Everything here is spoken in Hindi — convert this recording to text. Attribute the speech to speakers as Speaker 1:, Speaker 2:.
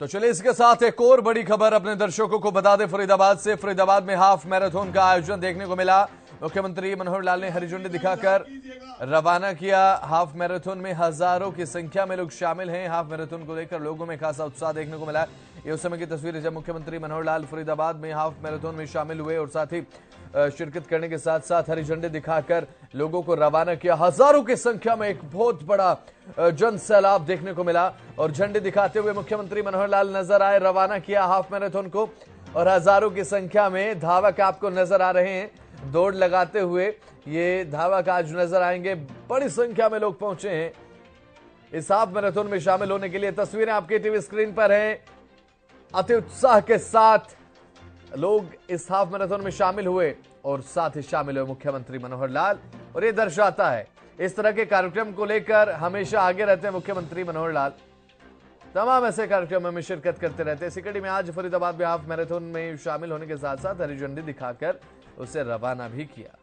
Speaker 1: तो चलिए इसके साथ एक और बड़ी खबर अपने दर्शकों को बता दें, फरीदाबाद से। फरीदाबाद में हाफ़ मैराथन का आयोजन देखने को मिला। मुख्यमंत्री मनोहर लाल ने हरी झंडी दिखाकर रवाना किया। हाफ़ मैराथन में हज़ारों की संख्या में लोग शामिल हैं। हाफ़ मैराथन को लेकर लोगों में खासा उत्साह देखने को मिला। ये उस समय की तस्वीर है जब मुख्यमंत्री मनोहर लाल फरीदाबाद में हाफ़ मैराथन में शामिल हुए और साथ ही शिरकत करने के साथ साथ हरी झंडे दिखाकर लोगों को रवाना किया। हज़ारों की संख्या में एक बहुत बड़ा जन सैलाब देखने को मिला और झंडे दिखाते हुए मुख्यमंत्री मनोहर लाल नज़र आए, रवाना किया हाफ़ मैराथन को और हज़ारों की संख्या में धावक आपको नज़र आ रहे हैं। दौड़ लगाते हुए ये धावक आज नज़र आएँगे। बड़ी संख्या में लोग पहुँचे हैं। इस हाफ़ मैराथन में शामिल होने के लिए तस्वीरें आपके टीवी स्क्रीन पर हैं। अति उत्साह के साथ लोग इस हाफ़ मैराथन में शामिल हुए और साथ ही शामिल हुए मुख्यमंत्री मनोहर लाल। और ये दर्शाता है, इस तरह के कार्यक्रम को लेकर हमेशा आगे रहते हैं मुख्यमंत्री मनोहर लाल। तमाम ऐसे कार्यक्रमों में शिरकत करते रहते हैं। इसी कड़ी में आज फरीदाबाद में हाफ़ मैराथन में शामिल होने के साथ साथ हरी झंडी दिखाकर उसे रवाना भी किया।